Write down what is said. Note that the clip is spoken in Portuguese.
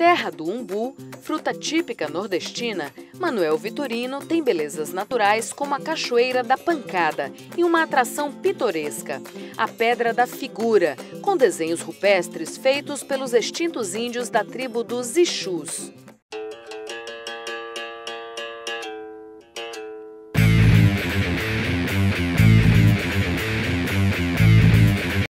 Terra do umbu, fruta típica nordestina, Manuel Vitorino tem belezas naturais como a Cachoeira da Pancada e uma atração pitoresca, a Pedra da Figura, com desenhos rupestres feitos pelos extintos índios da tribo dos Ixus.